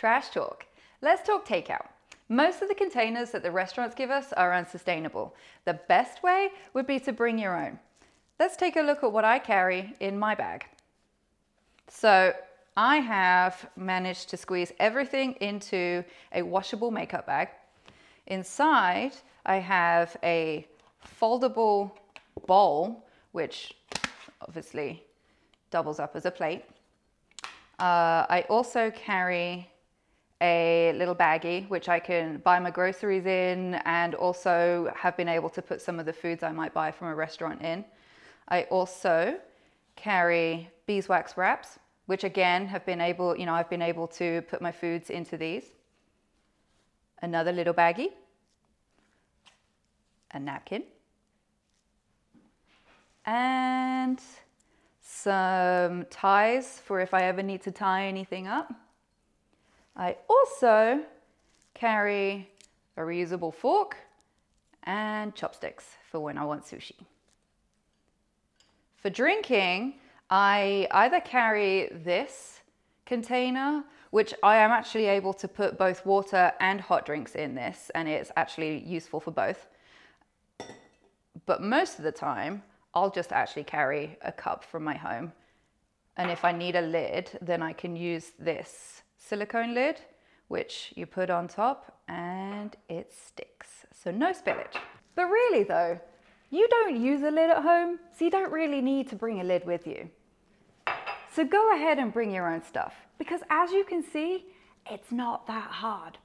Trash talk. Let's talk takeout. Most of the containers that the restaurants give us are unsustainable. The best way would be to bring your own. Let's take a look at what I carry in my bag. So I have managed to squeeze everything into a washable makeup bag. Inside, I have a foldable bowl, which obviously doubles up as a plate. Uh, I also carry little baggie, which I can buy my groceries in and also have been able to put some of the foods I might buy from a restaurant in. I also carry beeswax wraps, which again have been able, you know, I've been able to put my foods into these. Another little baggie, a napkin, and some ties for if I ever need to tie anything up. I also carry a reusable fork and chopsticks for when I want sushi. For drinking, I either carry this container, which I am actually able to put both water and hot drinks in this, and it's actually useful for both. But most of the time, I'll just actually carry a cup from my home. And if I need a lid, then I can use this silicone lid, which you put on top and it sticks. So no spillage. But really though, you don't use a lid at home, so you don't really need to bring a lid with you. So go ahead and bring your own stuff because as you can see, it's not that hard.